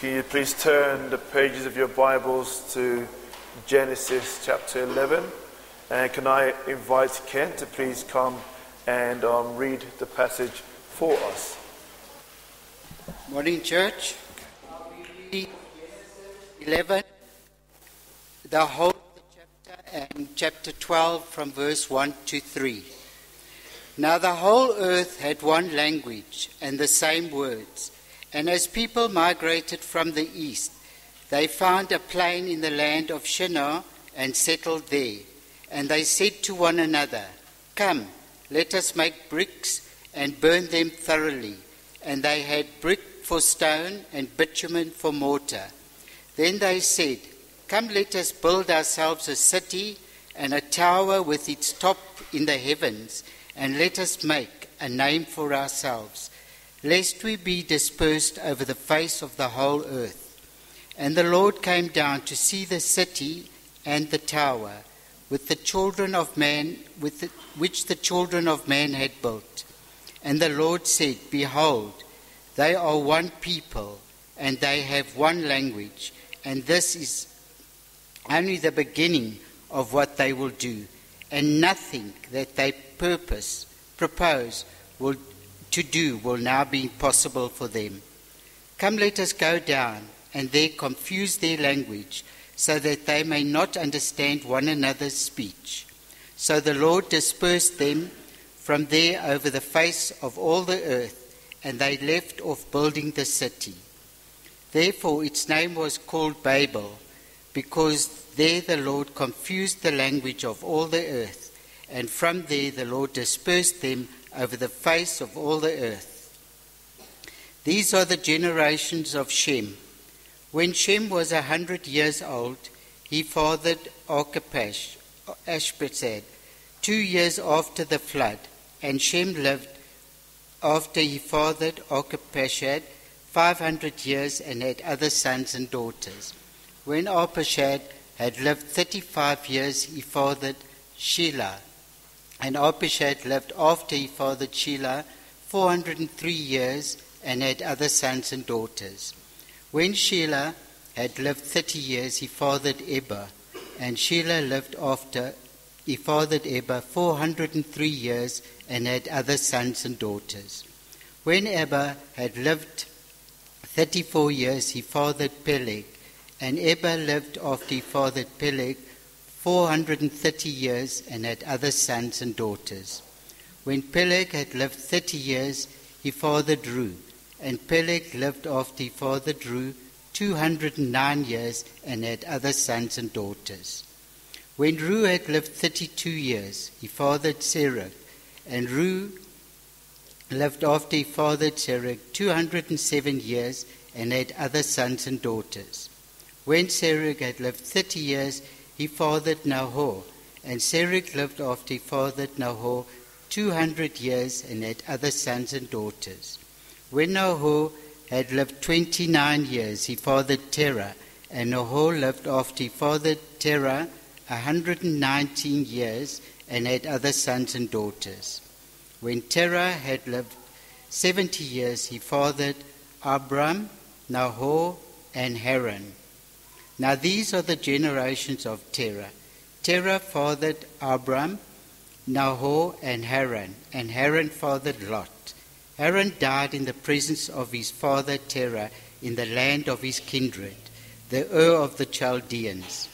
Can you please turn the pages of your Bibles to Genesis chapter 11? And can I invite Ken to please come and um, read the passage for us? Morning, church. Read 11, the whole chapter, and chapter 12 from verse 1 to 3. Now the whole earth had one language and the same words. And as people migrated from the east, they found a plain in the land of Shinar and settled there. And they said to one another, Come, let us make bricks and burn them thoroughly. And they had brick for stone and bitumen for mortar. Then they said, Come, let us build ourselves a city and a tower with its top in the heavens, and let us make a name for ourselves lest we be dispersed over the face of the whole earth. And the Lord came down to see the city and the tower, with the children of man, with the, which the children of man had built. And the Lord said, Behold, they are one people, and they have one language, and this is only the beginning of what they will do, and nothing that they purpose, propose, will to do will now be impossible for them. Come, let us go down and there confuse their language, so that they may not understand one another's speech. So the Lord dispersed them from there over the face of all the earth, and they left off building the city. Therefore its name was called Babel, because there the Lord confused the language of all the earth, and from there the Lord dispersed them over the face of all the earth. These are the generations of Shem. When Shem was a hundred years old, he fathered Archipash, Ashbazad, two years after the flood, and Shem lived after he fathered five hundred years and had other sons and daughters. When Arpachshad had lived thirty-five years, he fathered Shelah. And Arpachshad lived after he fathered Shelah 403 years and had other sons and daughters. When Shelah had lived 30 years, he fathered Eber. And Shelah lived after he fathered Eber 403 years and had other sons and daughters. When Eber had lived 34 years, he fathered Peleg. And Eber lived after he fathered Peleg 430 years and had other sons and daughters. When Peleg had lived 30 years, he fathered Reu. And Peleg lived after he fathered Reu 209 years and had other sons and daughters. When Reu had lived 32 years, he fathered Serug. And Reu lived after he fathered Serug 207 years and had other sons and daughters. When Serug had lived 30 years, he fathered Nahor, and Serug lived after he fathered Nahor 200 years and had other sons and daughters. When Nahor had lived 29 years, he fathered Terah, and Nahor lived after he fathered Terah 119 years and had other sons and daughters. When Terah had lived 70 years, he fathered Abram, Nahor, and Haran. Now these are the generations of Terah. Terah fathered Abram, Nahor, and Haran, and Haran fathered Lot. Haran died in the presence of his father Terah in the land of his kindred, the Ur of the Chaldeans.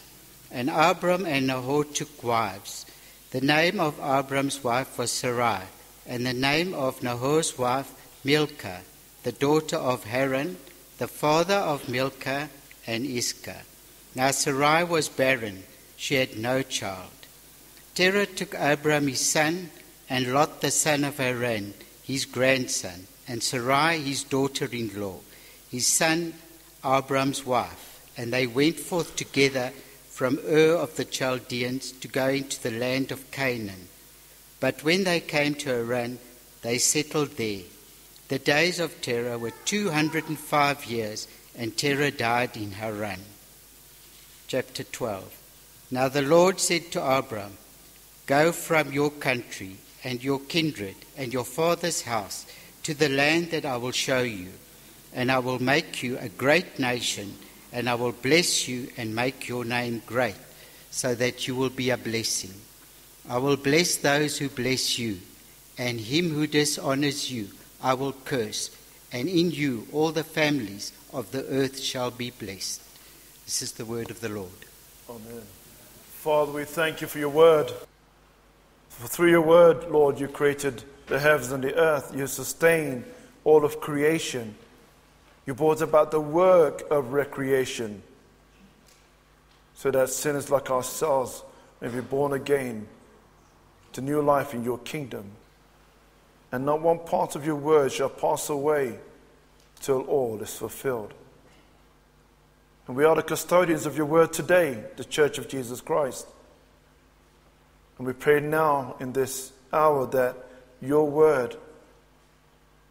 And Abram and Nahor took wives. The name of Abram's wife was Sarai, and the name of Nahor's wife Milcah, the daughter of Haran, the father of Milcah and Iscah. Now Sarai was barren, she had no child. Terah took Abram his son, and Lot the son of Haran, his grandson, and Sarai his daughter in law, his son Abram's wife, and they went forth together from Ur of the Chaldeans to go into the land of Canaan. But when they came to Haran, they settled there. The days of Terah were 205 years, and Terah died in Haran chapter 12. Now the Lord said to Abram, Go from your country and your kindred and your father's house to the land that I will show you, and I will make you a great nation, and I will bless you and make your name great, so that you will be a blessing. I will bless those who bless you, and him who dishonors you I will curse, and in you all the families of the earth shall be blessed. This is the word of the Lord. Amen. Father, we thank you for your word. For through your word, Lord, you created the heavens and the earth. You sustain all of creation. You brought about the work of recreation so that sinners like ourselves may be born again to new life in your kingdom. And not one part of your word shall pass away till all is fulfilled. And we are the custodians of your word today, the Church of Jesus Christ. And we pray now in this hour that your word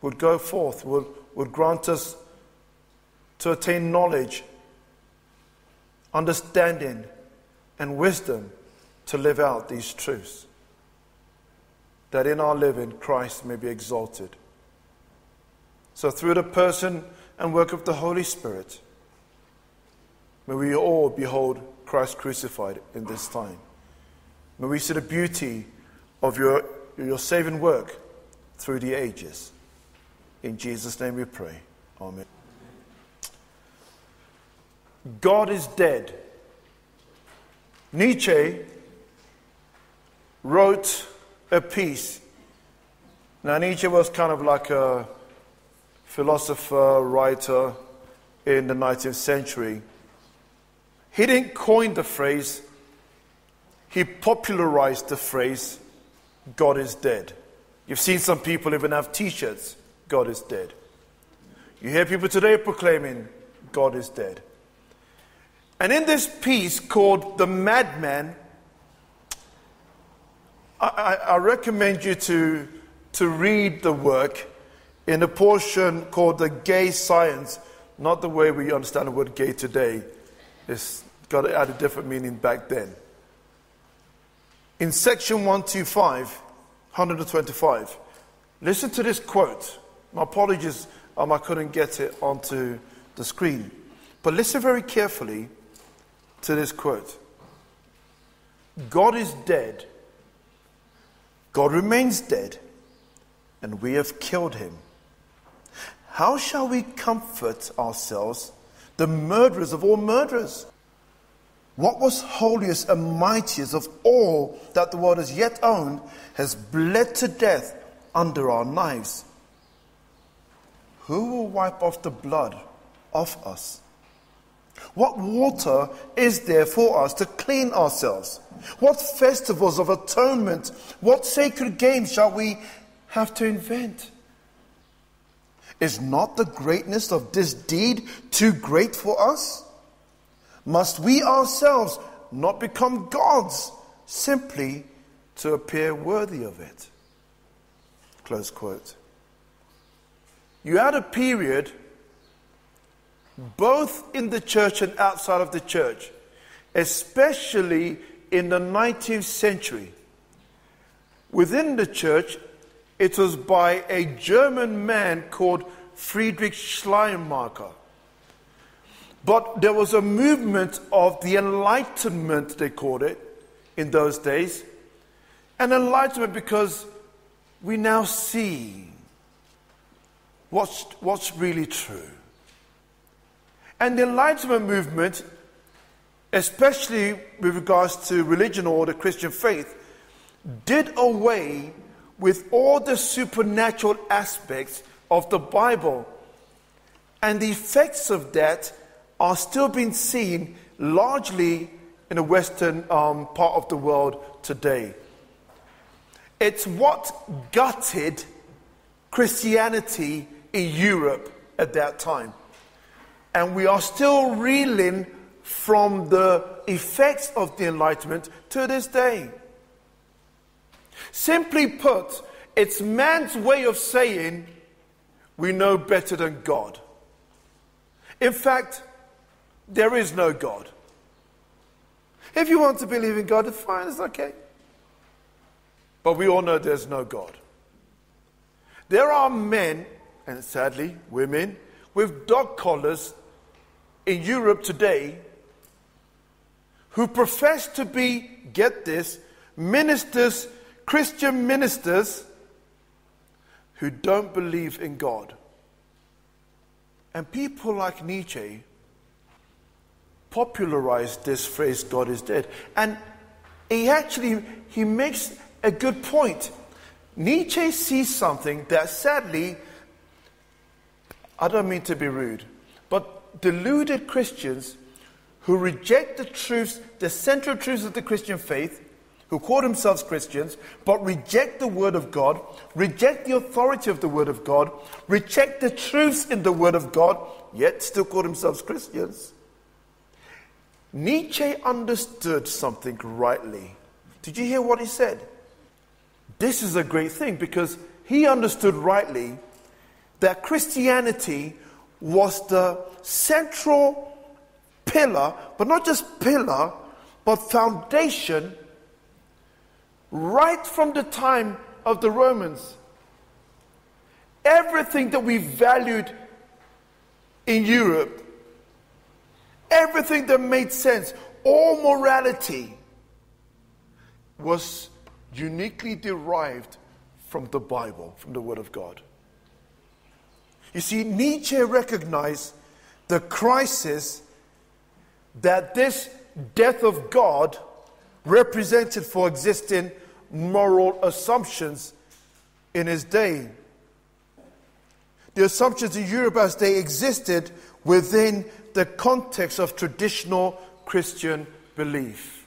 would go forth, would, would grant us to attain knowledge, understanding, and wisdom to live out these truths. That in our living, Christ may be exalted. So, through the person and work of the Holy Spirit, may we all behold Christ crucified in this time. May we see the beauty of your, your saving work through the ages. In Jesus' name we pray. Amen. God is dead. Nietzsche wrote a piece. Now, Nietzsche was kind of like a philosopher, writer in the 19th century. He didn't coin the phrase, he popularized the phrase, God is dead. You've seen some people even have t shirts, God is dead. You hear people today proclaiming, God is dead. And in this piece called The Madman, I, I, I recommend you to, to read the work in a portion called The Gay Science, not the way we understand the word gay today. It's got to add a different meaning back then. In section 125, 125, listen to this quote. My apologies, um, I couldn't get it onto the screen. But listen very carefully to this quote God is dead, God remains dead, and we have killed him. How shall we comfort ourselves, the murderers of all murderers? What was holiest and mightiest of all that the world has yet owned has bled to death under our knives. Who will wipe off the blood of us? What water is there for us to clean ourselves? What festivals of atonement, what sacred games shall we have to invent? Is not the greatness of this deed too great for us? Must we ourselves not become gods simply to appear worthy of it? Close quote. You had a period, both in the church and outside of the church, especially in the 19th century. Within the church, it was by a German man called Friedrich Schleiermacher. But there was a movement of the Enlightenment, they called it, in those days. An enlightenment because we now see what's, what's really true. And the Enlightenment movement, especially with regards to religion or the Christian faith, did away with all the supernatural aspects of the Bible. And the effects of that are still being seen largely in the Western um, part of the world today. It's what gutted Christianity in Europe at that time. And we are still reeling from the effects of the Enlightenment to this day. Simply put, it's man's way of saying we know better than God. In fact, there is no God. If you want to believe in God, it's fine, it's okay. But we all know there's no God. There are men, and sadly, women, with dog collars in Europe today who profess to be, get this, ministers, Christian ministers who don't believe in God. And people like Nietzsche popularized this phrase, God is dead. And he actually, he makes a good point. Nietzsche sees something that sadly, I don't mean to be rude, but deluded Christians who reject the truths, the central truths of the Christian faith, who call themselves Christians, but reject the Word of God, reject the authority of the Word of God, reject the truths in the Word of God, yet still call themselves Christians. Nietzsche understood something rightly. Did you hear what he said? This is a great thing because he understood rightly that Christianity was the central pillar, but not just pillar, but foundation right from the time of the Romans. Everything that we valued in Europe, everything that made sense, all morality was uniquely derived from the Bible, from the Word of God. You see, Nietzsche recognized the crisis that this death of God represented for existing moral assumptions in his day. The assumptions in Europe as they existed within the context of traditional Christian belief.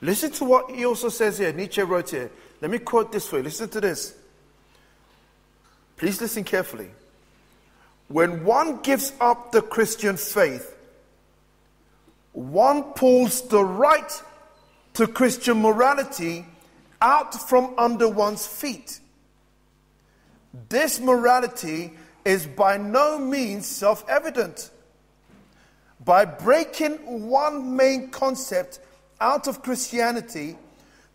Listen to what he also says here. Nietzsche wrote here. Let me quote this for you. Listen to this. Please listen carefully. When one gives up the Christian faith, one pulls the right to Christian morality out from under one's feet. This morality is by no means self evident. By breaking one main concept out of Christianity,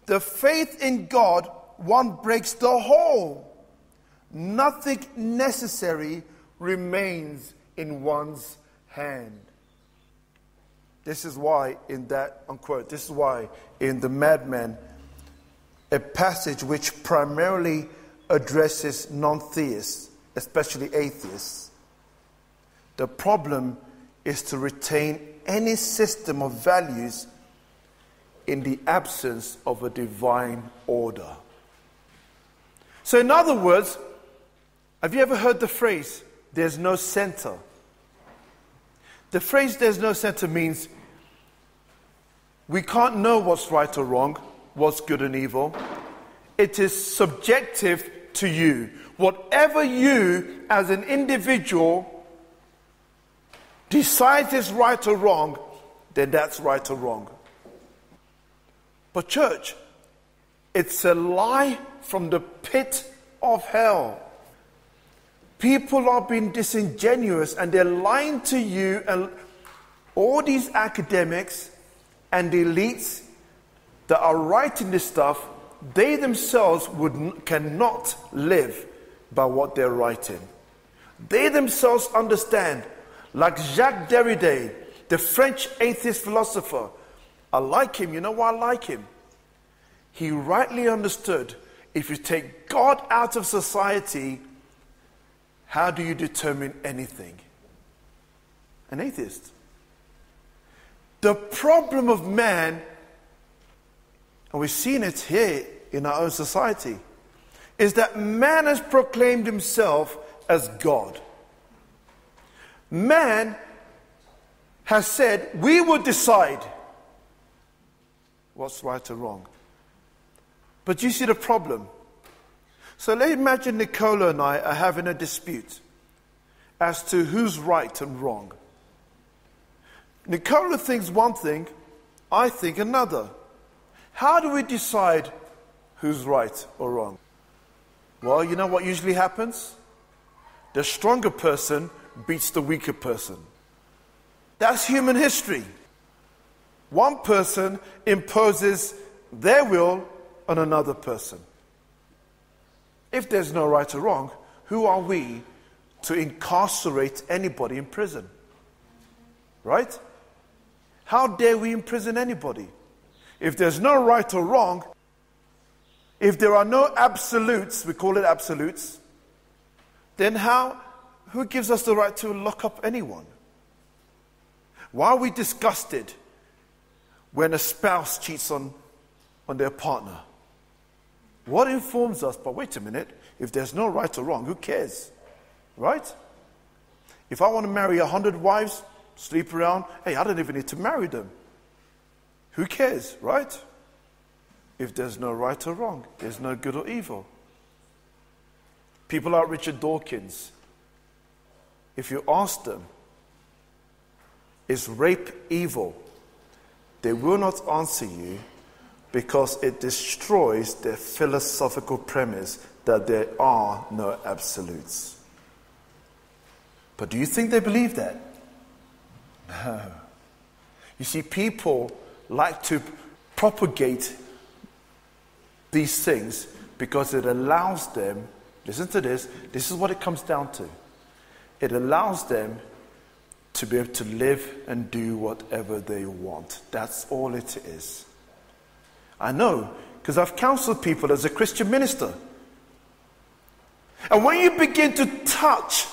the faith in God, one breaks the whole. Nothing necessary remains in one's hand. This is why, in that, unquote, this is why in The Madman, a passage which primarily addresses non theists, especially atheists, the problem is to retain any system of values in the absence of a divine order. So, in other words, have you ever heard the phrase, there's no center? The phrase there's no center means we can't know what's right or wrong, what's good and evil. It is subjective to you. Whatever you, as an individual, decides is right or wrong, then that's right or wrong. But, church, it's a lie from the pit of hell. People are being disingenuous and they're lying to you, and all these academics and elites that are writing this stuff, they themselves would, cannot live by what they're writing. They themselves understand, like Jacques Derrida, the French atheist philosopher. I like him. You know why I like him? He rightly understood if you take God out of society, how do you determine anything? An atheist. The problem of man, and we've seen it here in our own society, is that man has proclaimed himself as God. Man has said, We will decide what's right or wrong. But you see the problem. So let's imagine Nicola and I are having a dispute as to who's right and wrong. Nicola thinks one thing, I think another. How do we decide who's right or wrong? Well, you know what usually happens? The stronger person beats the weaker person. That's human history. One person imposes their will on another person. If there's no right or wrong, who are we to incarcerate anybody in prison. Right? How dare we imprison anybody? If there's no right or wrong, if there are no absolutes, we call it absolutes, then how, who gives us the right to lock up anyone? Why are we disgusted when a spouse cheats on, on their partner? What informs us? But wait a minute, if there's no right or wrong, who cares? Right? If I want to marry a hundred wives, sleep around, hey, I don't even need to marry them. Who cares, right? If there's no right or wrong, there's no good or evil. People like Richard Dawkins, if you ask them, is rape evil? They will not answer you because it destroys their philosophical premise that there are no absolutes. But do you think they believe that? No. You see, people like to propagate these things because it allows them, listen to this, this is what it comes down to. It allows them to be able to live and do whatever they want. That's all it is. I know, because I've counseled people as a Christian minister. And when you begin to touch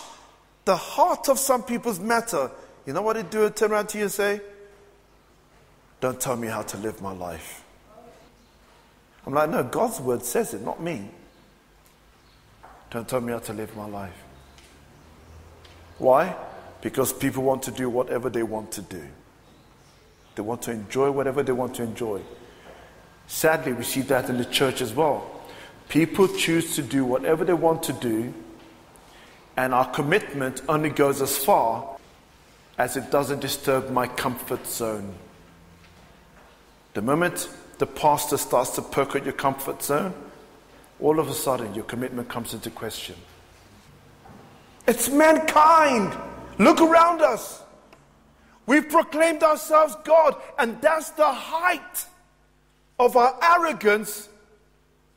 the heart of some people's matter, you know what they do? Turn around to you and say, Don't tell me how to live my life. I'm like, No, God's word says it, not me. Don't tell me how to live my life. Why? Because people want to do whatever they want to do. They want to enjoy whatever they want to enjoy. Sadly, we see that in the church as well. People choose to do whatever they want to do, and our commitment only goes as far as it doesn't disturb my comfort zone. The moment the pastor starts to perk at your comfort zone, all of a sudden your commitment comes into question. It's mankind. Look around us. We've proclaimed ourselves God, and that's the height of our arrogance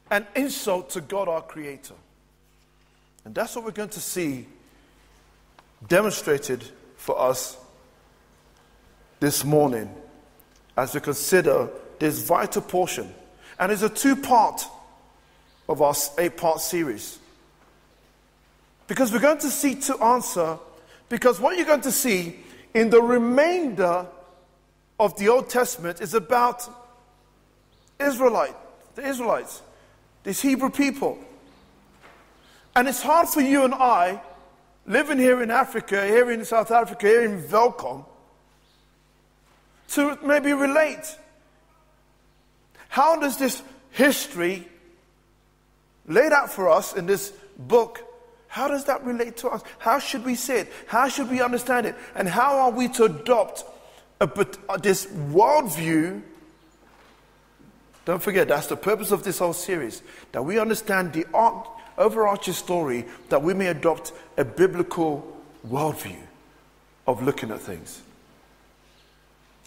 and insult to God, our Creator. And that's what we're going to see demonstrated for us this morning as we consider this vital portion. And it's a two part of our eight part series. Because we're going to see to answer, because what you're going to see in the remainder of the Old Testament is about Israelite, the Israelites, these Hebrew people. And it's hard for you and I, living here in Africa, here in South Africa, here in Welkom, to maybe relate. How does this history laid out for us in this book how does that relate to us? How should we see it? How should we understand it? And how are we to adopt a, uh, this worldview? Don't forget, that's the purpose of this whole series that we understand the overarching story, that we may adopt a biblical worldview of looking at things.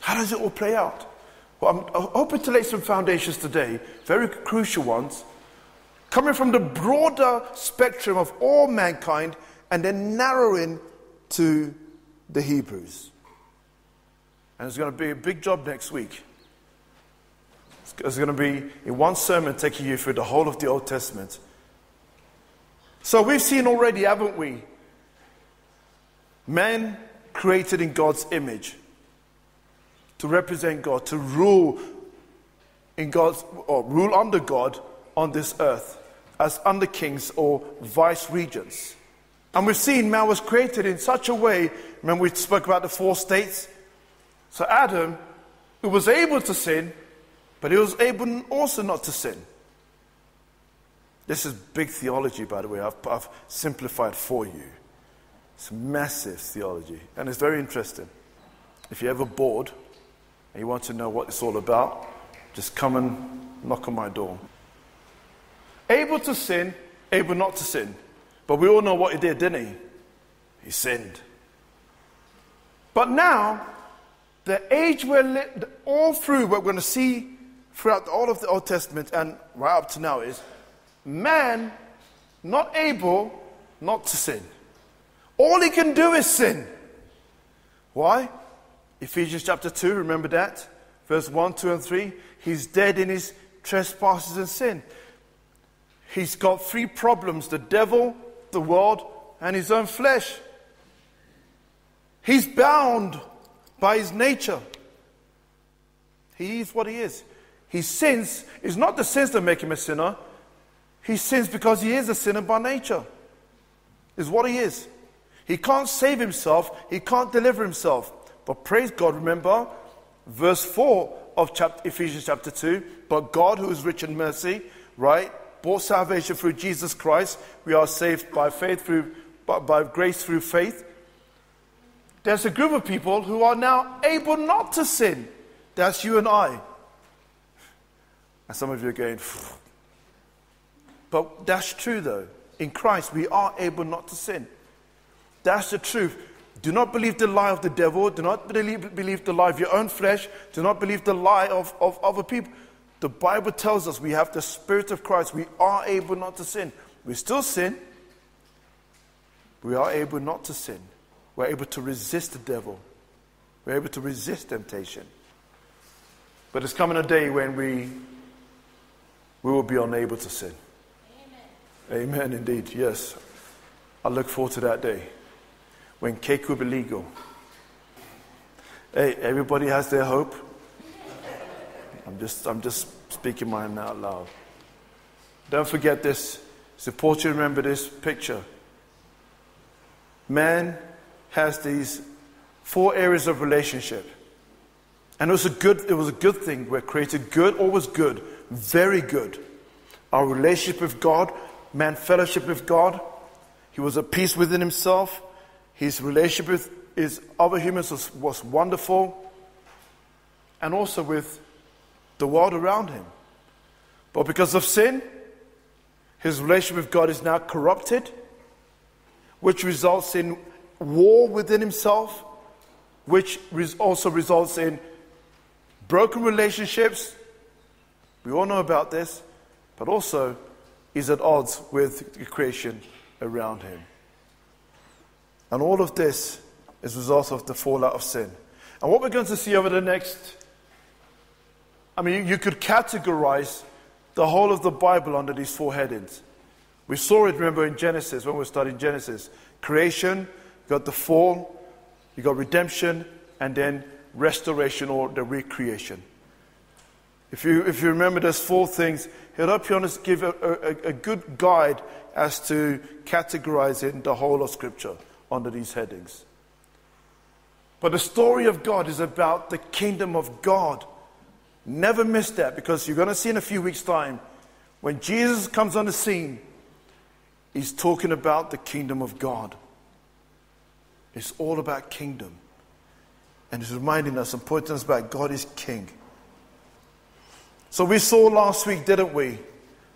How does it all play out? Well, I'm hoping to lay some foundations today, very crucial ones, coming from the broader spectrum of all mankind and then narrowing to the Hebrews. And it's going to be a big job next week. It's going to be in one sermon taking you through the whole of the Old Testament. So we've seen already, haven't we? Men created in God's image to represent God, to rule in God's or rule under God on this earth as under kings or vice regents. And we've seen man was created in such a way, remember we spoke about the four states? So Adam, who was able to sin, but he was able also not to sin. This is big theology, by the way. I've, I've simplified for you. It's massive theology, and it's very interesting. If you're ever bored and you want to know what it's all about, just come and knock on my door. Able to sin, able not to sin. But we all know what he did, didn't he? He sinned. But now, the age we're li- all through, we're going to see throughout all of the Old Testament and right up to now is man not able not to sin. All he can do is sin. Why? Ephesians chapter 2, remember that? Verse 1, 2, and 3. He's dead in his trespasses and sin. He's got three problems the devil, the world, and his own flesh. He's bound by his nature. He is what he is. He sins. is not the sins that make him a sinner. He sins because he is a sinner by nature. Is what he is. He can't save himself. He can't deliver himself. But praise God, remember verse 4 of chapter, Ephesians chapter 2. But God, who is rich in mercy, right, brought salvation through Jesus Christ. We are saved by faith through, by, by grace through faith. There's a group of people who are now able not to sin. That's you and I. And some of you are going, Phew. but that's true though. In Christ, we are able not to sin. That's the truth. Do not believe the lie of the devil. Do not believe, believe the lie of your own flesh. Do not believe the lie of, of other people. The Bible tells us we have the Spirit of Christ. We are able not to sin. We still sin. We are able not to sin. We're able to resist the devil. We're able to resist temptation. But it's coming a day when we, we will be unable to sin. Amen. Amen, indeed. Yes. I look forward to that day when cake will be legal. Hey, everybody has their hope. I'm just, I'm just speaking mine out loud. Don't forget this. Important to remember this picture. Man has these four areas of relationship. And it was a good, it was a good thing. We're created good, always good, very good. Our relationship with God, man fellowship with God. He was at peace within himself. His relationship with his other humans was, was wonderful. And also with the world around him. But because of sin, his relationship with God is now corrupted, which results in war within himself, which also results in broken relationships. We all know about this, but also is at odds with the creation around him. And all of this is a result of the fallout of sin. And what we're going to see over the next, I mean, you could categorize the whole of the Bible under these four headings. We saw it, remember, in Genesis, when we studying Genesis. Creation, you got the fall, you got redemption, and then restoration or the recreation. If you, if you remember those four things, he'll help you honest, give a, a, a good guide as to categorizing the whole of Scripture under these headings. But the story of God is about the kingdom of God. Never miss that because you're going to see in a few weeks' time when Jesus comes on the scene, he's talking about the kingdom of God. It's all about kingdom. And he's reminding us and pointing us back God is king. So we saw last week, didn't we,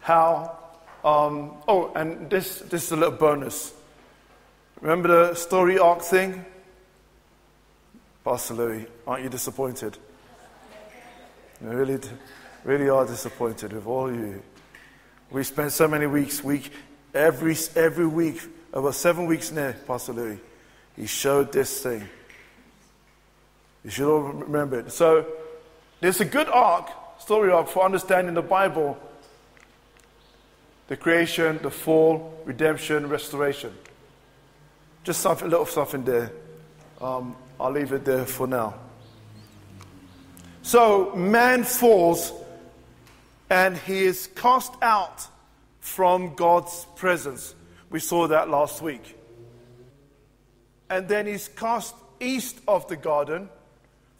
how. Um, oh, and this, this is a little bonus. Remember the story arc thing? Pastor Louis, aren't you disappointed? You really, really are disappointed with all you. We spent so many weeks, week, every, every week, over seven weeks now, Pastor Louis. He showed this thing. You should all remember it. So, there's a good arc, story arc, for understanding the Bible the creation, the fall, redemption, restoration. Just something, a little something there. Um, I'll leave it there for now. So, man falls and he is cast out from God's presence. We saw that last week. And then he's cast east of the garden,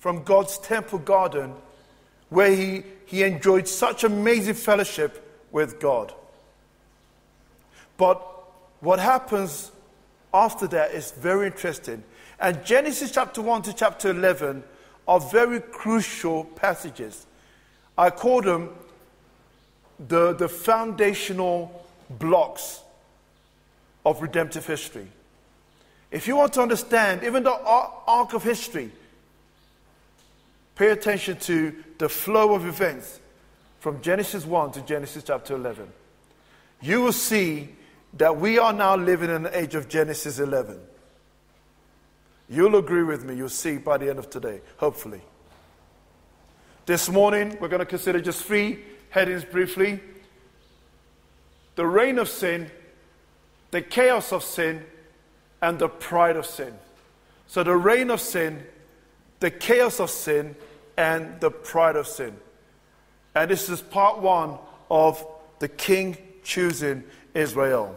from God's temple garden, where he, he enjoyed such amazing fellowship with God. But what happens after that is very interesting. And Genesis chapter 1 to chapter 11 are very crucial passages. I call them the, the foundational blocks of redemptive history. If you want to understand even the arc of history, pay attention to the flow of events from Genesis 1 to Genesis chapter 11. You will see that we are now living in the age of Genesis 11. You'll agree with me, you'll see by the end of today, hopefully. This morning, we're going to consider just three headings briefly the reign of sin, the chaos of sin, and the pride of sin. So, the reign of sin, the chaos of sin, and the pride of sin. And this is part one of the king choosing Israel.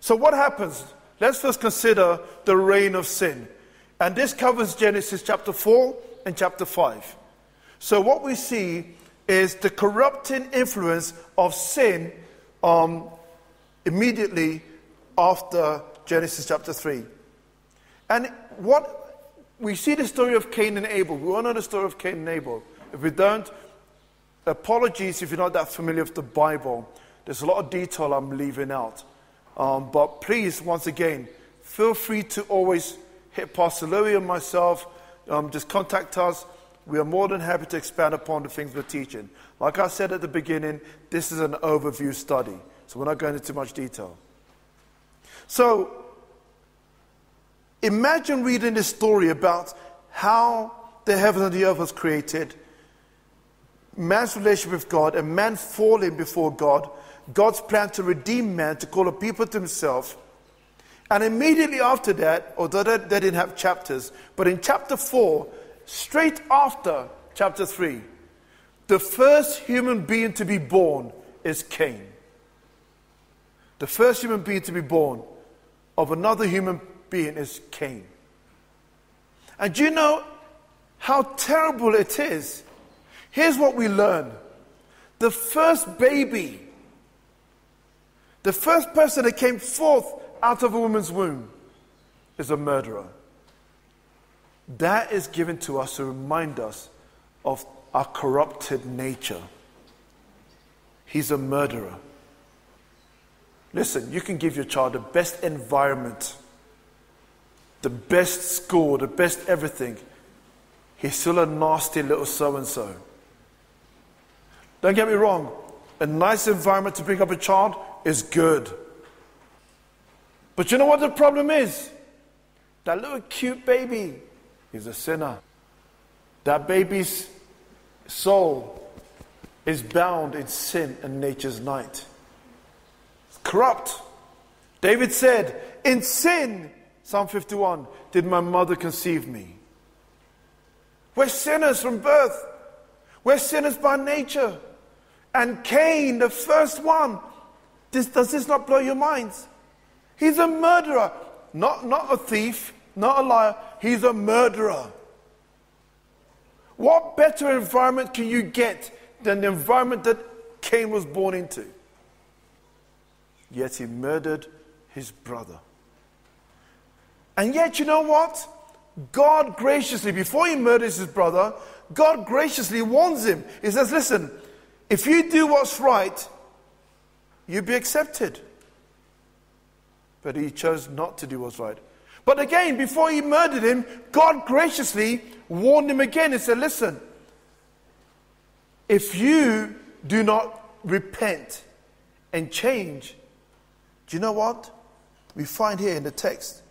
So, what happens? Let's first consider the reign of sin. And this covers Genesis chapter 4 and chapter 5. So, what we see is the corrupting influence of sin um, immediately after Genesis chapter 3. And what we see the story of Cain and Abel. We all know the story of Cain and Abel. If we don't, apologies if you're not that familiar with the Bible. There's a lot of detail I'm leaving out. Um, but please, once again, feel free to always hit Pastor Louis and myself. Um, just contact us. We are more than happy to expand upon the things we're teaching. Like I said at the beginning, this is an overview study, so we're not going into too much detail. So, imagine reading this story about how the heavens and the earth was created, man's relationship with God, and man falling before God, God's plan to redeem man, to call a people to himself. And immediately after that, although they, they didn't have chapters, but in chapter 4, straight after chapter 3, the first human being to be born is Cain. The first human being to be born of another human being is Cain. And do you know how terrible it is? Here's what we learn the first baby the first person that came forth out of a woman's womb is a murderer. That is given to us to remind us of our corrupted nature. He's a murderer. Listen, you can give your child the best environment, the best school, the best everything. He's still a nasty little so and so. Don't get me wrong, a nice environment to bring up a child is good. But you know what the problem is? That little cute baby is a sinner. That baby's soul is bound in sin and nature's night. It's corrupt. David said, In sin, Psalm 51, did my mother conceive me. We're sinners from birth. We're sinners by nature. And Cain, the first one, this, does this not blow your minds? He's a murderer, not, not a thief, not a liar. He's a murderer. What better environment can you get than the environment that Cain was born into? Yet he murdered his brother. And yet, you know what? God graciously, before he murders his brother, God graciously warns him. He says, Listen, if you do what's right, you'd be accepted. But he chose not to do what's right. But again, before he murdered him, God graciously warned him again and said, Listen, if you do not repent and change, do you know what? We find here in the text.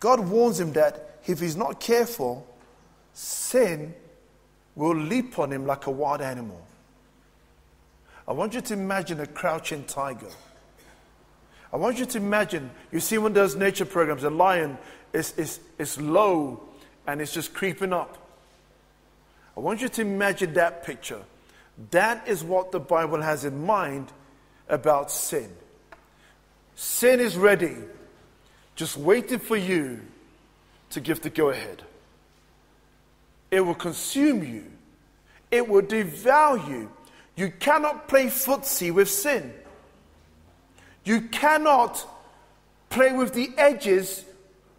God warns him that if he's not careful, sin will leap on him like a wild animal. I want you to imagine a crouching tiger. I want you to imagine, you see of those nature programs, a lion is, is, is low and it's just creeping up. I want you to imagine that picture. That is what the Bible has in mind about sin. Sin is ready, just waiting for you to give the go ahead. It will consume you, it will devour you, you cannot play footsie with sin. You cannot play with the edges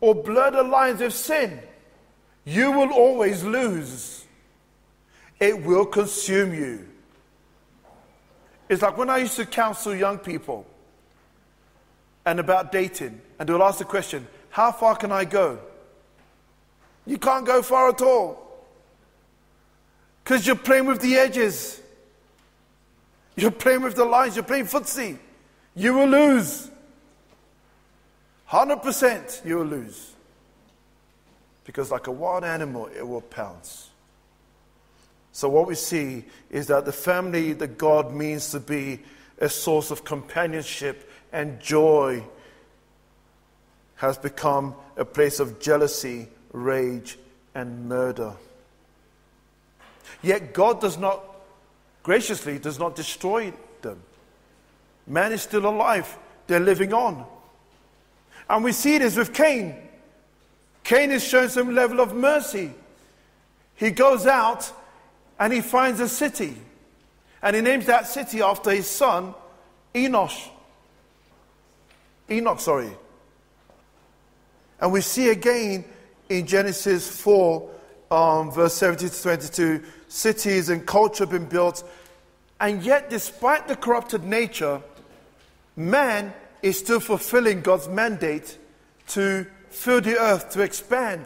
or blur the lines of sin. You will always lose. It will consume you. It's like when I used to counsel young people and about dating, and they'll ask the question, How far can I go? You can't go far at all. Because you're playing with the edges. You're playing with the lines, you're playing footsie. You will lose. 100% you will lose. because, like a wild animal, it will pounce. So, what we see is that the family that God means to be a source of companionship and joy has become a place of jealousy, rage, and murder. Yet God does not, graciously, does not destroy them. Man is still alive, they're living on. And we see this with Cain. Cain is showing some level of mercy. He goes out and he finds a city. And he names that city after his son, Enosh. Enoch, sorry. And we see again in Genesis 4, um, verse 17 to 22, cities and culture have been built. And yet, despite the corrupted nature, man is still fulfilling God's mandate to fill the earth, to expand,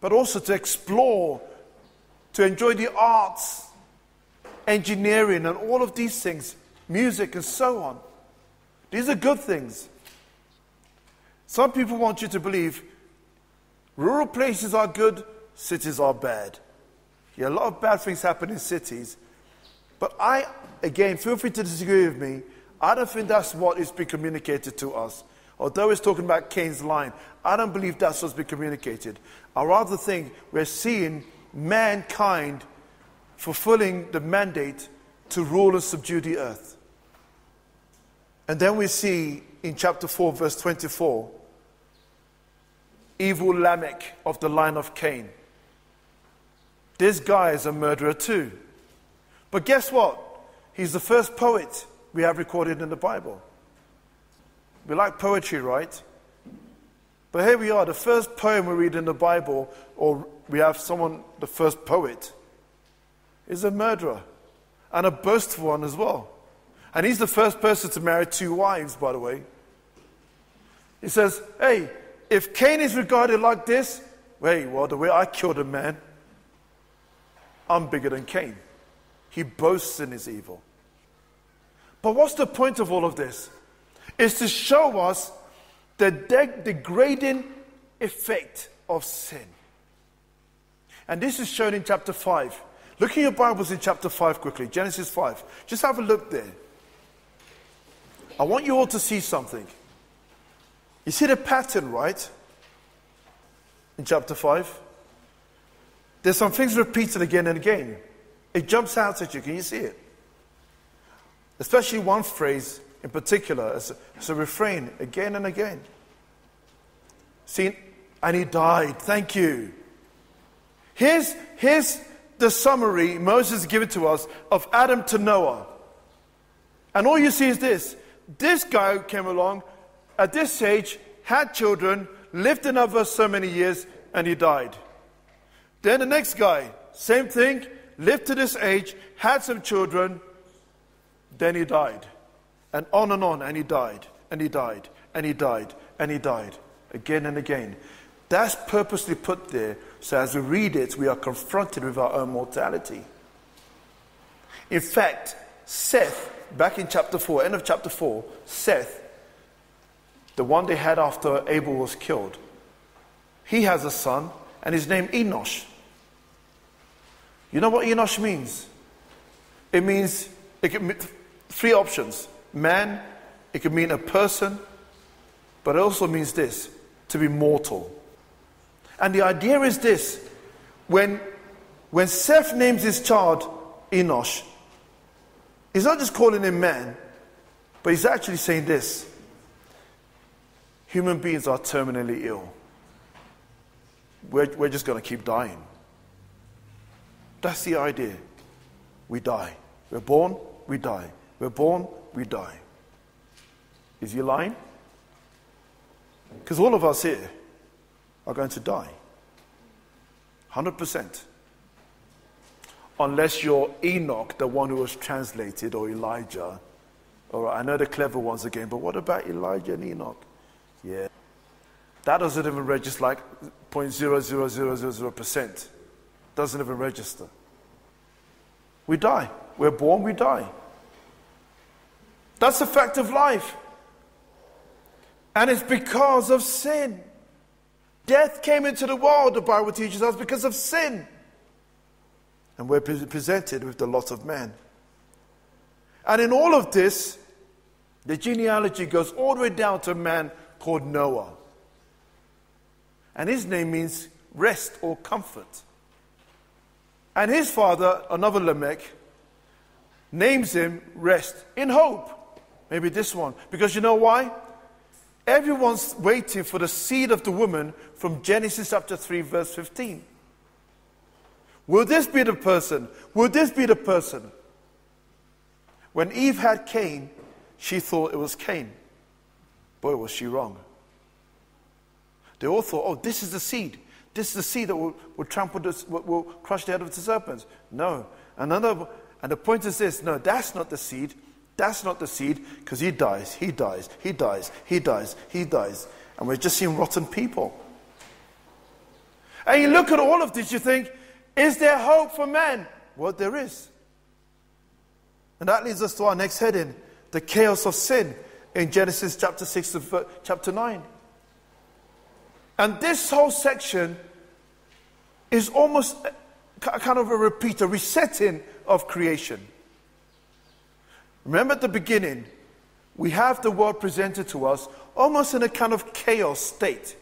but also to explore, to enjoy the arts, engineering, and all of these things, music, and so on. These are good things. Some people want you to believe rural places are good, cities are bad. Yeah, a lot of bad things happen in cities. But I, again, feel free to disagree with me. I don't think that's what is being communicated to us. Although it's talking about Cain's line, I don't believe that's what's being communicated. I rather think we're seeing mankind fulfilling the mandate to rule and subdue the earth. And then we see in chapter 4, verse 24, evil Lamech of the line of Cain. This guy is a murderer too. But guess what? He's the first poet we have recorded in the Bible. We like poetry, right? But here we are, the first poem we read in the Bible, or we have someone, the first poet, is a murderer and a boastful one as well. And he's the first person to marry two wives, by the way. He says, Hey, if Cain is regarded like this, wait, well, the way I killed a man, I'm bigger than Cain. He boasts in his evil. But what's the point of all of this? Is to show us the de- degrading effect of sin. And this is shown in chapter 5. Look in your Bibles in chapter 5 quickly, Genesis 5. Just have a look there. I want you all to see something. You see the pattern, right? In chapter 5? There's some things repeated again and again. It jumps out at you. Can you see it? Especially one phrase in particular as a, a refrain again and again. See, and he died. Thank you. Here's, here's the summary Moses given to us of Adam to Noah. And all you see is this this guy came along at this age, had children, lived another so many years, and he died. Then the next guy, same thing, lived to this age, had some children, then he died. And on and on, and he died, and he died, and he died, and he died, again and again. That's purposely put there so as we read it, we are confronted with our own mortality. In fact, Seth, back in chapter 4, end of chapter 4, Seth, the one they had after Abel was killed, he has a son, and his name Enosh. You know what Enosh means? It means it can, three options man, it could mean a person, but it also means this to be mortal. And the idea is this when, when Seth names his child Enosh, he's not just calling him man, but he's actually saying this human beings are terminally ill. We're, we're just going to keep dying. That's the idea. We die. We're born, we die. We're born, we die. Is he lying? Because all of us here are going to die. 100%. Unless you're Enoch, the one who was translated, or Elijah. All right, I know the clever ones again, but what about Elijah and Enoch? Yeah. That doesn't even register like 0.00000%. Doesn't even register. We die. We're born, we die. That's a fact of life. And it's because of sin. Death came into the world, the Bible teaches us, because of sin. And we're presented with the lot of man. And in all of this, the genealogy goes all the way down to a man called Noah. And his name means rest or comfort. And his father, another Lamech, names him rest in hope. Maybe this one. Because you know why? Everyone's waiting for the seed of the woman from Genesis chapter 3, verse 15. Will this be the person? Will this be the person? When Eve had Cain, she thought it was Cain. Boy, was she wrong. They all thought, oh, this is the seed. This is the seed that will, will trample this, will, will crush the head of the serpents. No. Another, and the point is this no, that's not the seed. That's not the seed because he dies, he dies, he dies, he dies, he dies. And we're just seeing rotten people. And you look at all of this, you think, is there hope for man? Well, there is. And that leads us to our next heading the chaos of sin in Genesis chapter 6 to chapter 9. And this whole section is almost kind of a repeat, a resetting of creation. Remember at the beginning, we have the world presented to us almost in a kind of chaos state,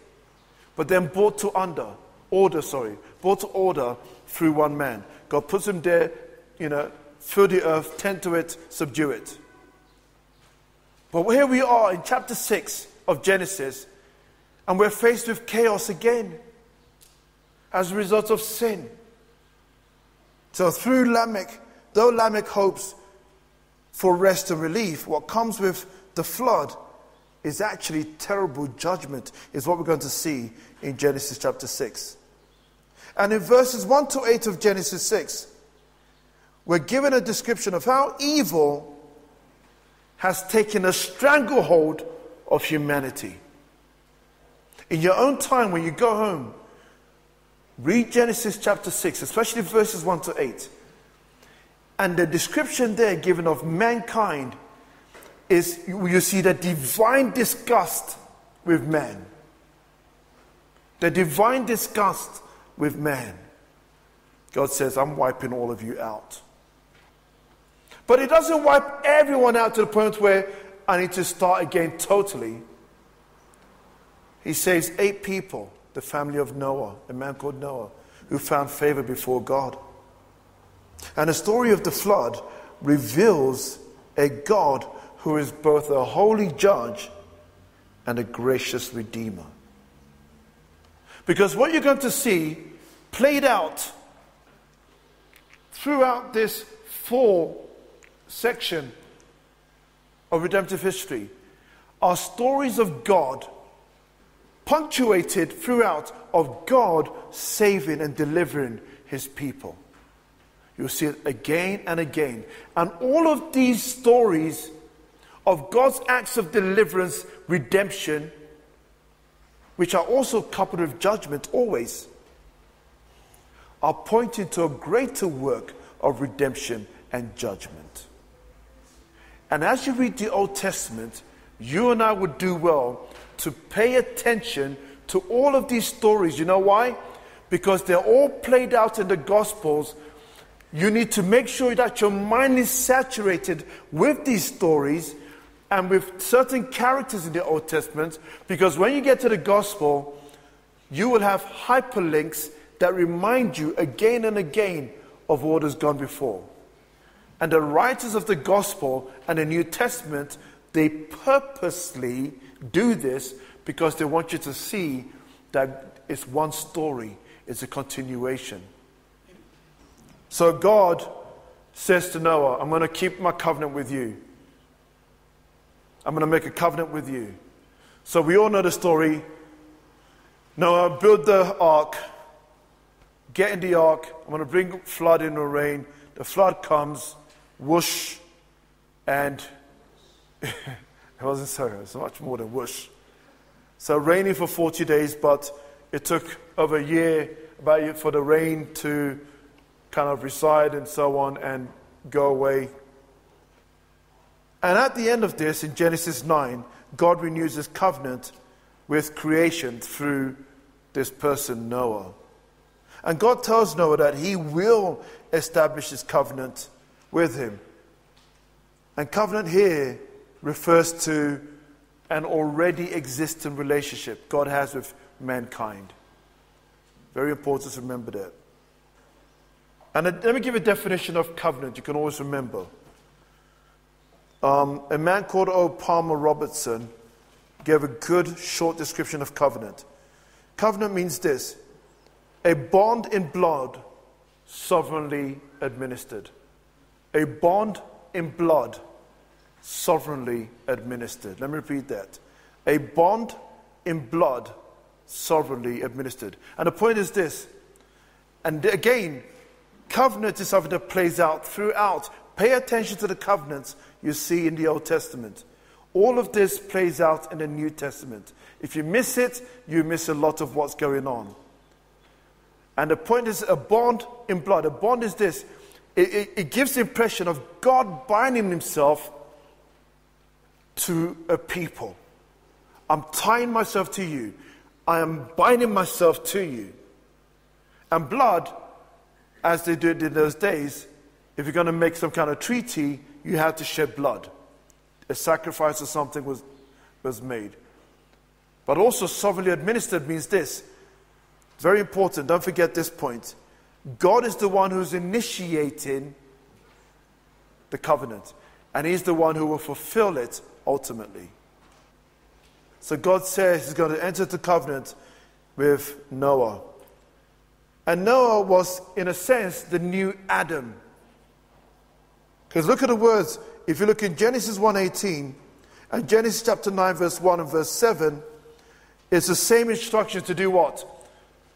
but then brought to under, order, sorry, brought to order through one man. God puts him there, you know, fill the earth, tend to it, subdue it. But here we are in chapter 6 of Genesis, and we're faced with chaos again as a result of sin. So through Lamech, though Lamech hopes for rest and relief, what comes with the flood is actually terrible judgment, is what we're going to see in Genesis chapter 6. And in verses 1 to 8 of Genesis 6, we're given a description of how evil has taken a stranglehold of humanity. In your own time, when you go home, read Genesis chapter 6, especially verses 1 to 8. And the description there given of mankind is you see the divine disgust with man. The divine disgust with man. God says, I'm wiping all of you out. But He doesn't wipe everyone out to the point where I need to start again totally. He saves eight people, the family of Noah, a man called Noah, who found favor before God. And the story of the flood reveals a God who is both a holy judge and a gracious redeemer. Because what you're going to see played out throughout this four section of redemptive history are stories of God, punctuated throughout of God saving and delivering his people. You'll see it again and again. And all of these stories of God's acts of deliverance, redemption, which are also coupled with judgment always, are pointing to a greater work of redemption and judgment. And as you read the Old Testament, you and I would do well to pay attention to all of these stories. You know why? Because they're all played out in the Gospels. You need to make sure that your mind is saturated with these stories and with certain characters in the Old Testament, because when you get to the Gospel, you will have hyperlinks that remind you again and again of what has gone before. And the writers of the gospel and the New Testament, they purposely do this because they want you to see that it's one story, it's a continuation. So God says to Noah, I'm going to keep my covenant with you. I'm going to make a covenant with you. So we all know the story. Noah, build the ark. Get in the ark. I'm going to bring flood in the rain. The flood comes whoosh, and it wasn't so, it was much more than whoosh. So raining for 40 days, but it took over a year for the rain to kind of reside and so on and go away. And at the end of this, in Genesis 9, God renews his covenant with creation through this person, Noah. And God tells Noah that he will establish his covenant with him. And covenant here refers to an already existing relationship God has with mankind. Very important to remember that. And let me give a definition of covenant you can always remember. Um, a man called O. Palmer Robertson gave a good short description of covenant. Covenant means this a bond in blood sovereignly administered. A bond in blood sovereignly administered. Let me repeat that. A bond in blood sovereignly administered. And the point is this, and again, covenant is something that plays out throughout. Pay attention to the covenants you see in the Old Testament. All of this plays out in the New Testament. If you miss it, you miss a lot of what's going on. And the point is a bond in blood. A bond is this it, it, it gives the impression of God binding himself to a people. I'm tying myself to you. I am binding myself to you. And blood, as they did in those days, if you're going to make some kind of treaty, you had to shed blood. A sacrifice or something was, was made. But also, sovereignly administered means this. Very important, don't forget this point. God is the one who's initiating the covenant, and He's the one who will fulfill it ultimately. So God says He's going to enter the covenant with Noah. And Noah was, in a sense, the new Adam. Because look at the words. If you look in Genesis 1.18 and Genesis chapter 9, verse 1 and verse 7, it's the same instruction to do what?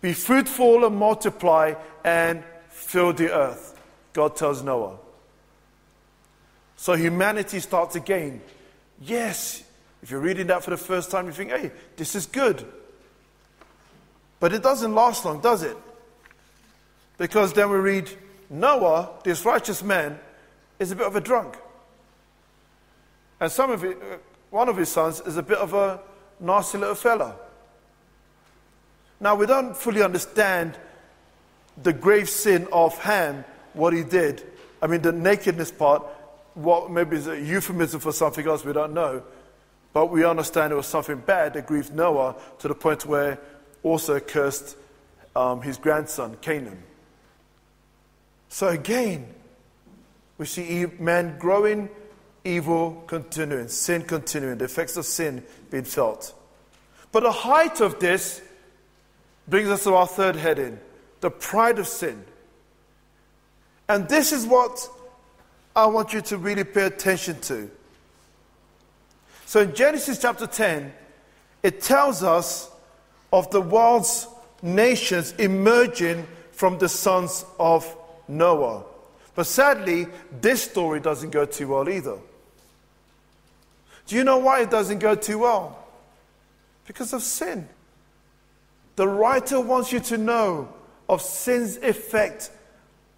Be fruitful and multiply and fill the earth. God tells Noah. So humanity starts again. Yes, if you're reading that for the first time, you think, hey, this is good. But it doesn't last long, does it? Because then we read Noah, this righteous man, is a bit of a drunk. And some of it, uh, one of his sons is a bit of a nasty little fella. Now, we don't fully understand the grave sin of Ham, what he did. I mean, the nakedness part, what maybe is a euphemism for something else, we don't know. But we understand it was something bad that grieved Noah to the point where also cursed um, his grandson, Canaan. So again, we see man growing, evil continuing, sin continuing, the effects of sin being felt. But the height of this brings us to our third heading the pride of sin. And this is what I want you to really pay attention to. So in Genesis chapter 10, it tells us of the world's nations emerging from the sons of Noah. But sadly, this story doesn't go too well either. Do you know why it doesn't go too well? Because of sin. The writer wants you to know of sin's effect,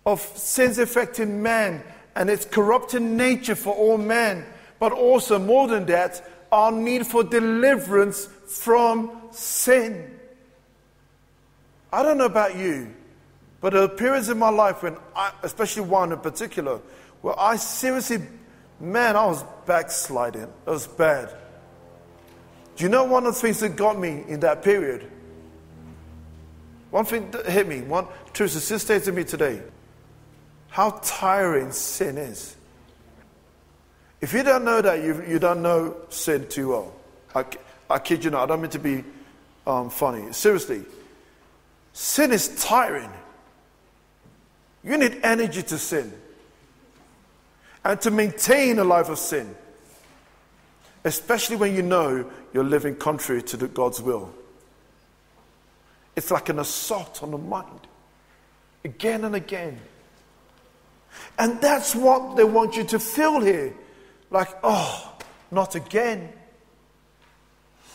of sin's effect in man and its corrupting nature for all men, but also more than that, our need for deliverance from sin. I don't know about you, but there are periods in my life when, I, especially one in particular, where I seriously, man, I was backsliding. It was bad. Do you know one of the things that got me in that period? One thing that hit me, one truth that still me today how tiring sin is. If you don't know that, you, you don't know sin too well. I, I kid you not, I don't mean to be um, funny. Seriously, sin is tiring. You need energy to sin and to maintain a life of sin, especially when you know you're living contrary to God's will. It's like an assault on the mind, again and again. And that's what they want you to feel here. Like, oh, not again.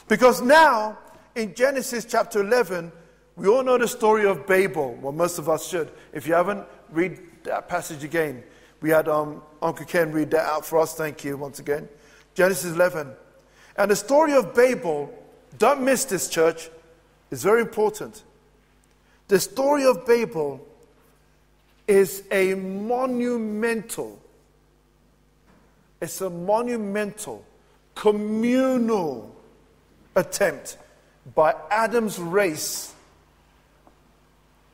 Because now, in Genesis chapter 11, we all know the story of Babel. Well, most of us should. If you haven't, read that passage again. We had um, Uncle Ken read that out for us. Thank you once again. Genesis 11. And the story of Babel, don't miss this, church. is very important. The story of Babel is a monumental, it's a monumental, communal attempt by Adam's race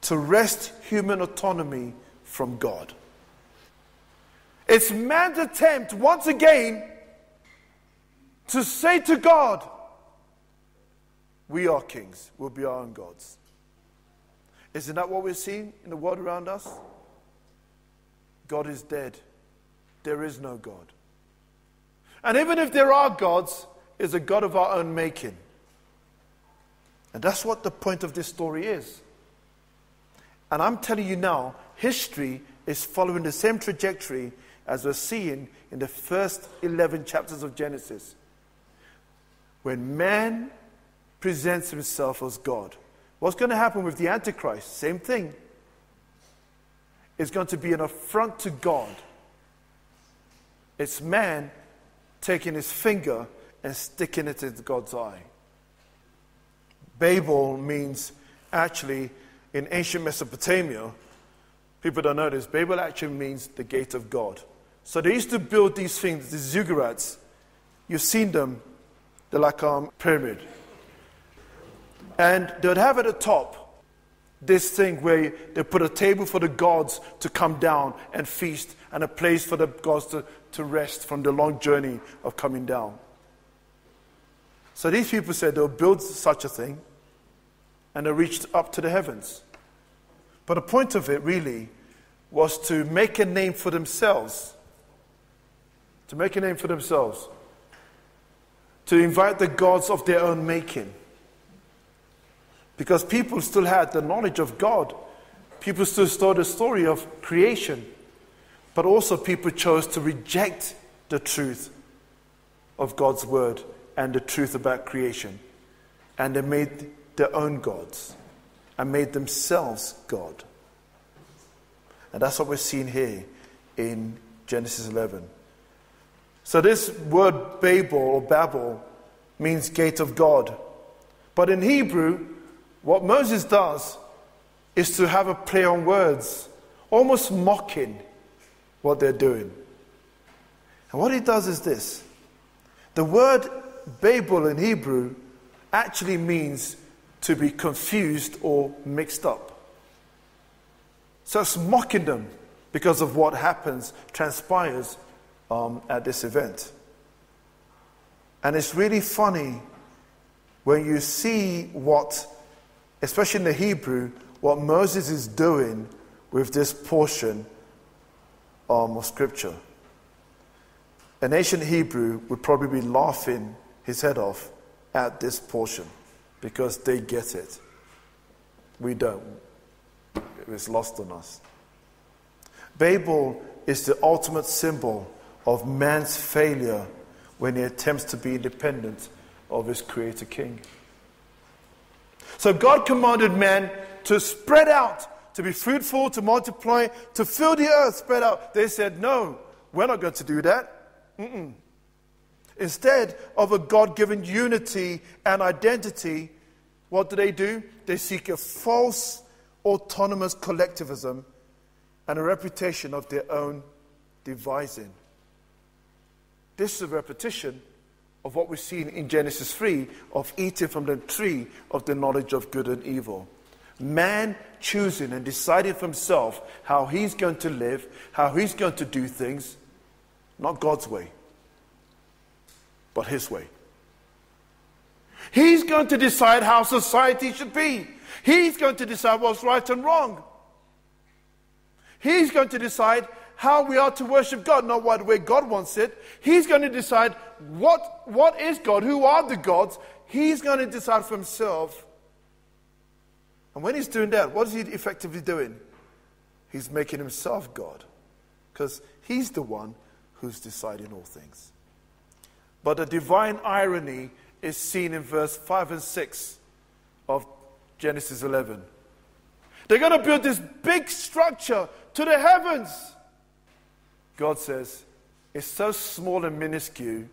to wrest human autonomy from God. It's man's attempt, once again, to say to God, We are kings, we'll be our own gods. Isn't that what we're seeing in the world around us? God is dead. There is no God. And even if there are gods, is a God of our own making. And that's what the point of this story is. And I'm telling you now, history is following the same trajectory as we're seeing in the first 11 chapters of Genesis. When man presents himself as God, what's going to happen with the Antichrist? Same thing. It's going to be an affront to God. It's man taking his finger and sticking it in God's eye. Babel means actually in ancient Mesopotamia, people don't know this, Babel actually means the gate of God. So they used to build these things, these ziggurats. You've seen them, they're like a um, pyramid. And they would have at the top this thing where they put a table for the gods to come down and feast, and a place for the gods to, to rest from the long journey of coming down. So these people said they'll build such a thing, and they reached up to the heavens. But the point of it really was to make a name for themselves. To make a name for themselves. To invite the gods of their own making. Because people still had the knowledge of God. People still saw the story of creation. But also, people chose to reject the truth of God's word and the truth about creation. And they made their own gods and made themselves God. And that's what we're seeing here in Genesis 11. So, this word Babel or Babel means gate of God. But in Hebrew, what Moses does is to have a play on words, almost mocking what they're doing. And what he does is this the word Babel in Hebrew actually means to be confused or mixed up. So it's mocking them because of what happens, transpires um, at this event. And it's really funny when you see what, especially in the Hebrew, what Moses is doing with this portion um, of Scripture. An ancient Hebrew would probably be laughing his head off at this portion because they get it. We don't. It's lost on us. Babel is the ultimate symbol of man's failure when he attempts to be independent of his creator king. So God commanded man to spread out, to be fruitful, to multiply, to fill the earth, spread out. They said, No, we're not going to do that. Mm-mm. Instead of a God given unity and identity, what do they do? They seek a false autonomous collectivism and a reputation of their own devising. This is a repetition of what we've seen in Genesis 3 of eating from the tree of the knowledge of good and evil. Man choosing and deciding for himself how he's going to live, how he's going to do things, not God's way but His way. He's going to decide how society should be. He's going to decide what's right and wrong. He's going to decide how we are to worship God, not what way God wants it. He's going to decide what, what is God, who are the gods. He's going to decide for himself. And when he's doing that, what is he effectively doing? He's making himself God. Because he's the one who's deciding all things. But the divine irony is seen in verse 5 and 6 of Genesis 11. They're going to build this big structure to the heavens. God says, It's so small and minuscule.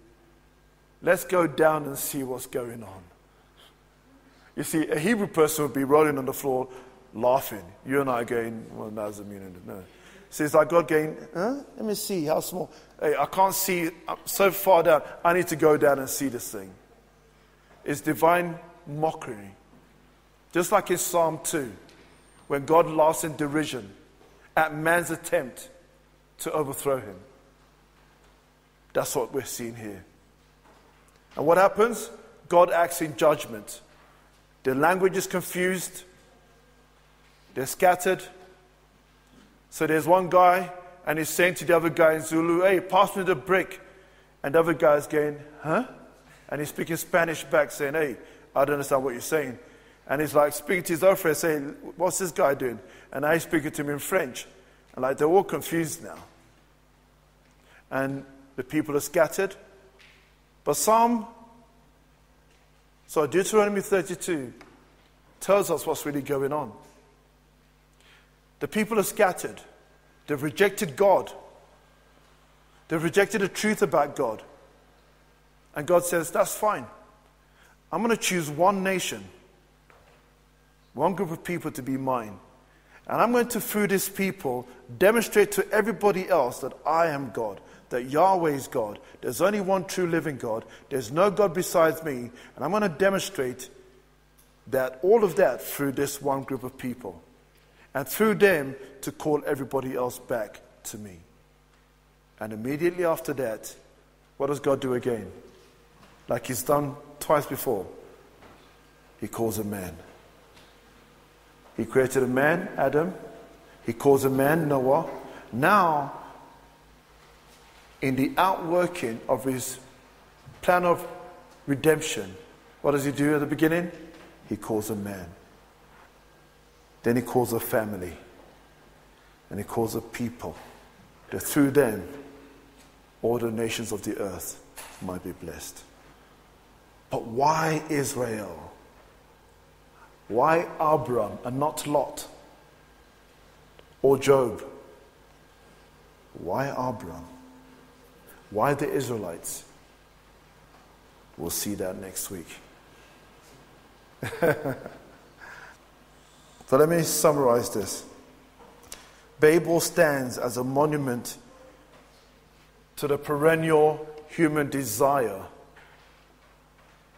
Let's go down and see what's going on. You see, a Hebrew person would be rolling on the floor laughing. You and I are going, well, that doesn't mean anything. No. So it's like God going, huh? Let me see, how small. Hey, I can't see, I'm so far down. I need to go down and see this thing. It's divine mockery. Just like in Psalm 2, when God laughs in derision at man's attempt to overthrow him. That's what we're seeing here. And what happens? God acts in judgment. The language is confused, they're scattered. So there's one guy, and he's saying to the other guy in Zulu, Hey, pass me the brick. And the other guy's going, Huh? And he's speaking Spanish back, saying, Hey, I don't understand what you're saying. And he's like speaking to his other friend, saying, What's this guy doing? And I speaking to him in French. And like they're all confused now. And the people are scattered. But Psalm, so Deuteronomy 32 tells us what's really going on. The people are scattered. They've rejected God. They've rejected the truth about God. And God says, That's fine. I'm going to choose one nation, one group of people to be mine. And I'm going to, through this people, demonstrate to everybody else that I am God, that Yahweh is God. There's only one true living God. There's no God besides me. And I'm going to demonstrate that all of that through this one group of people. And through them to call everybody else back to me. And immediately after that, what does God do again? Like he's done twice before. He calls a man. He created a man, Adam. He calls a man, Noah. Now, in the outworking of his plan of redemption, what does he do at the beginning? He calls a man. Then he calls a family. And he calls a people. That through them, all the nations of the earth might be blessed. But why Israel? Why Abram and not Lot? Or Job? Why Abram? Why the Israelites? We'll see that next week. so let me summarize this. Babel stands as a monument to the perennial human desire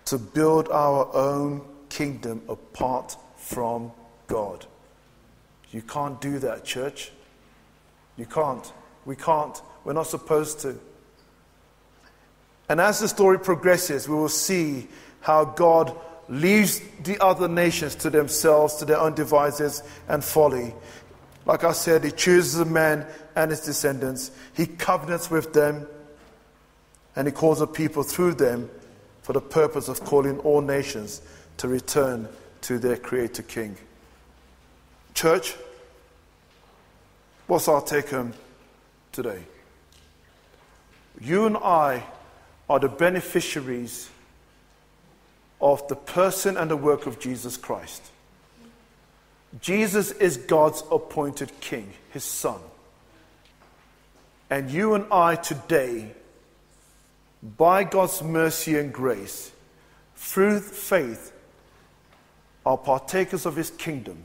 to build our own kingdom apart from God. You can't do that, church. You can't. We can't. We're not supposed to. And as the story progresses, we will see how God leaves the other nations to themselves, to their own devices and folly. Like I said, He chooses a man and his descendants, He covenants with them, and He calls a people through them for the purpose of calling all nations to return to their Creator King. Church, what's our take home today? You and I are the beneficiaries of the person and the work of Jesus Christ. Jesus is God's appointed king, his son. And you and I today, by God's mercy and grace, through faith, are partakers of his kingdom.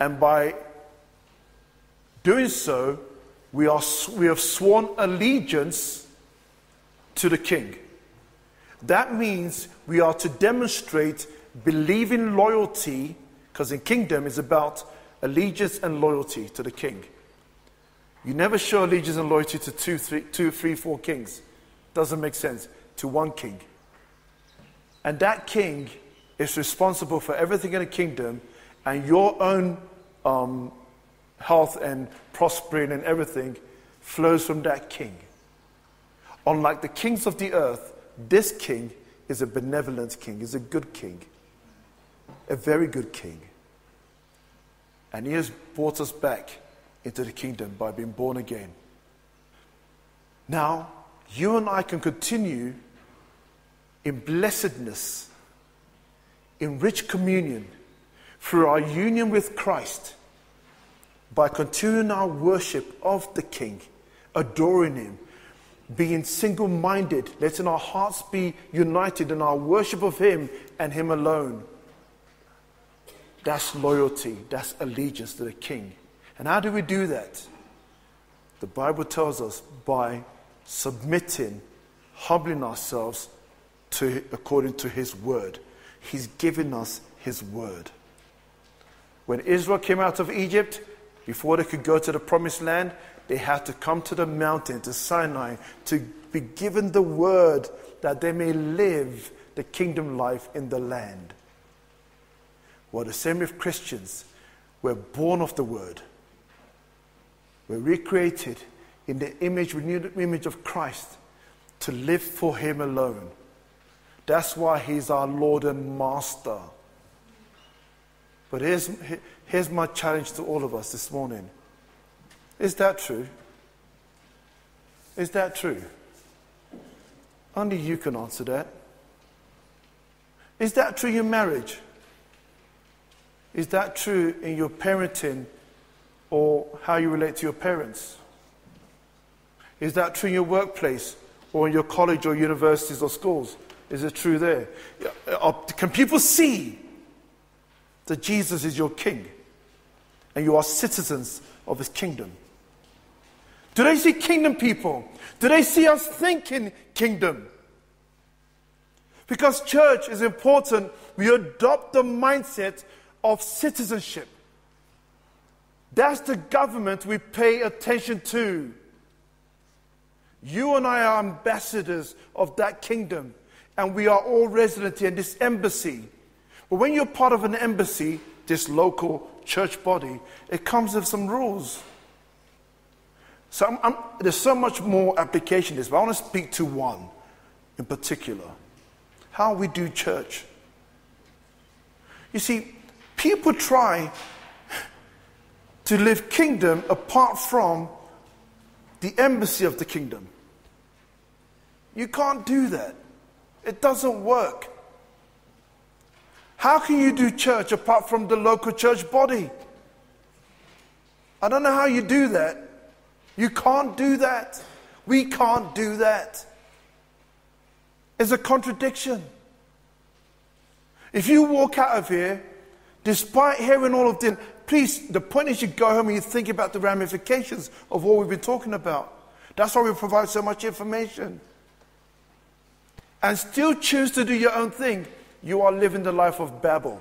And by doing so, we, are, we have sworn allegiance to the king. That means we are to demonstrate believing loyalty, because in kingdom is about allegiance and loyalty to the king. You never show allegiance and loyalty to two, three, two, three, four kings. Doesn't make sense. To one king. And that king is responsible for everything in the kingdom, and your own um, health and prospering and everything flows from that king. Unlike the kings of the earth, this king is a benevolent king, is a good king, a very good king. And he has brought us back into the kingdom by being born again. Now, you and I can continue in blessedness, in rich communion, through our union with Christ, by continuing our worship of the King, adoring Him, being single minded, letting our hearts be united in our worship of Him and Him alone. That's loyalty, that's allegiance to the King. And how do we do that? The Bible tells us by submitting, humbling ourselves to, according to His word. He's given us His word. When Israel came out of Egypt, before they could go to the promised land, they had to come to the mountain, to Sinai, to be given the word that they may live the kingdom life in the land. Well, the same with Christians. We're born of the word. We're recreated in the image, renewed image of Christ to live for Him alone. That's why He's our Lord and Master. But here's, here's my challenge to all of us this morning. Is that true? Is that true? Only you can answer that. Is that true in your marriage? Is that true in your parenting or how you relate to your parents? Is that true in your workplace or in your college or universities or schools? Is it true there? Uh, can people see that Jesus is your king and you are citizens of his kingdom? Do they see kingdom people? Do they see us thinking kingdom? Because church is important, we adopt the mindset of citizenship. That's the government we pay attention to. You and I are ambassadors of that kingdom, and we are all resident in this embassy. But when you're part of an embassy, this local church body, it comes with some rules. So I'm, I'm, there's so much more application to this, but I want to speak to one in particular how we do church. You see, people try to live kingdom apart from the embassy of the kingdom. You can't do that. It doesn't work. How can you do church apart from the local church body? I don't know how you do that. You can't do that. We can't do that. It's a contradiction. If you walk out of here, despite hearing all of this, please, the point is you go home and you think about the ramifications of what we've been talking about. That's why we provide so much information and still choose to do your own thing, you are living the life of Babel.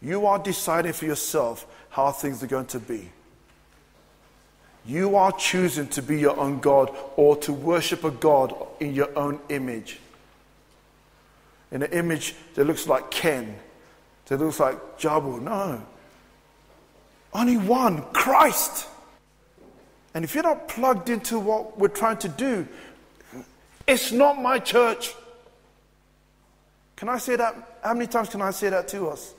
You are deciding for yourself how things are going to be. You are choosing to be your own God or to worship a God in your own image. In an image that looks like Ken, that looks like Jabu. No. Only one, Christ. And if you're not plugged into what we're trying to do, it's not my church. Can I say that? How many times can I say that to us?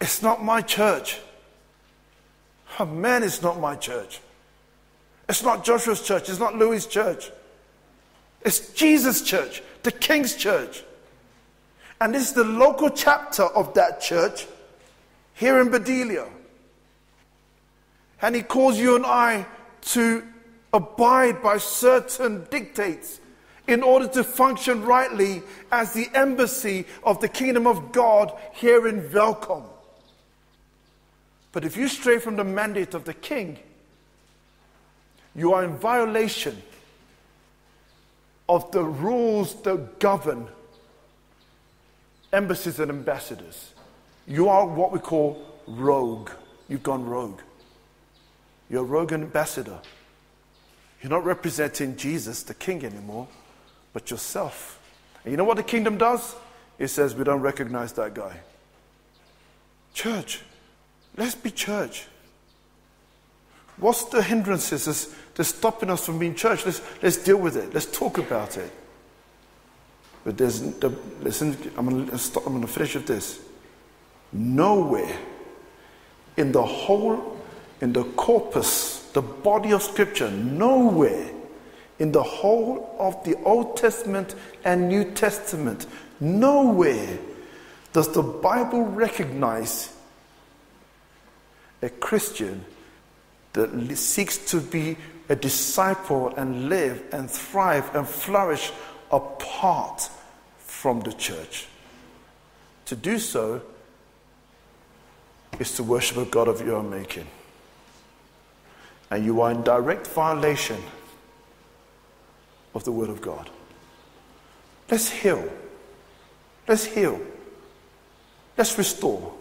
It's not my church. Oh, man, it's not my church. It's not Joshua's church. It's not Louis' church. It's Jesus' church, the King's church. And this is the local chapter of that church here in Bedelia. And he calls you and I to abide by certain dictates in order to function rightly as the embassy of the kingdom of God here in Welkom. But if you stray from the mandate of the king, you are in violation of the rules that govern embassies and ambassadors. You are what we call rogue. You've gone rogue. You're a rogue ambassador. You're not representing Jesus, the king, anymore, but yourself. And you know what the kingdom does? It says, we don't recognize that guy. Church, let's be church. What's the hindrances that's, that's stopping us from being church? Let's, let's deal with it. Let's talk about it. But there's, the, listen, I'm going to finish with this. Nowhere in the whole, in the corpus the body of Scripture, nowhere in the whole of the Old Testament and New Testament, nowhere does the Bible recognize a Christian that seeks to be a disciple and live and thrive and flourish apart from the church. To do so is to worship a God of your making. And you are in direct violation of the Word of God. Let's heal. Let's heal. Let's restore.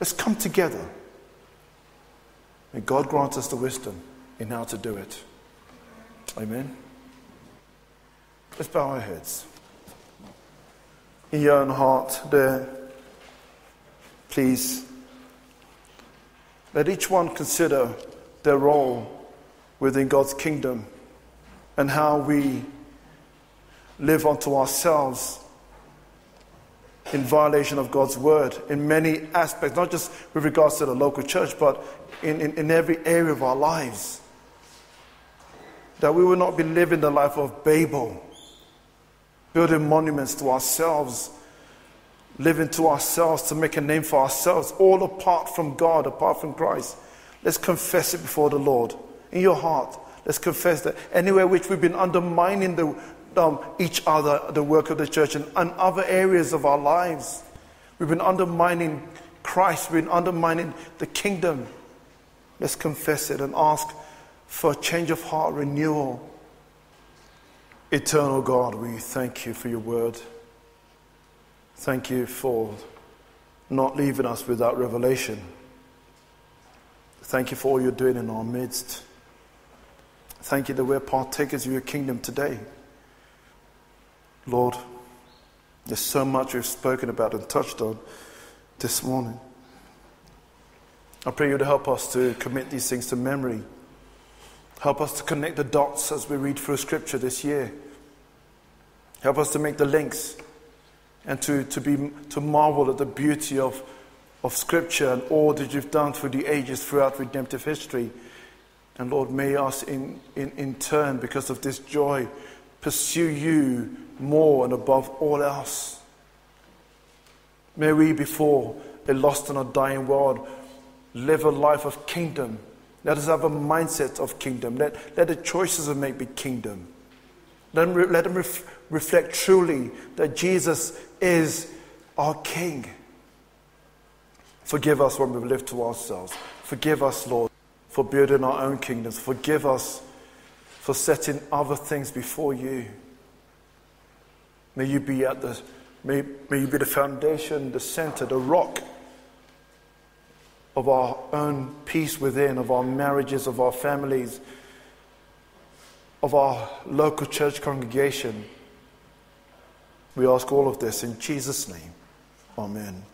Let's come together. May God grant us the wisdom in how to do it. Amen. Let's bow our heads. In your own heart, there, please let each one consider their role within God's kingdom and how we live unto ourselves in violation of God's word in many aspects, not just with regards to the local church, but in, in, in, every area of our lives. That we will not be living the life of Babel, building monuments to ourselves, living to ourselves to make a name for ourselves, all apart from God, apart from Christ. Let's confess it before the Lord in your heart. Let's confess that anywhere which we've been undermining the, um, each other, the work of the church, and, and other areas of our lives. We've been undermining Christ, we've been undermining the kingdom. Let's confess it and ask for a change of heart, renewal. Eternal God, we thank you for your word. Thank you for not leaving us without revelation. Thank you for all you're doing in our midst. Thank you that we're partakers of your kingdom today. Lord, there's so much we've spoken about and touched on this morning. I pray you to help us to commit these things to memory. Help us to connect the dots as we read through Scripture this year. Help us to make the links and to, to, be, to marvel at the beauty of, of Scripture and all that you've done through the ages throughout redemptive history. And Lord, may us in, in, in turn, because of this joy, pursue you more and above all else. May we, before a lost and a dying world, live a life of kingdom. Let us have a mindset of kingdom. Let, let the choices we make be kingdom. Let them, let them ref, reflect truly that Jesus is our King. Forgive us when we've lived to ourselves. Forgive us, Lord, for building our own kingdoms. Forgive us for setting other things before you. May you be at the may, may you be the foundation, the center, the rock of our own peace within, of our marriages, of our families, of our local church congregation. We ask all of this in Jesus' name. Amen.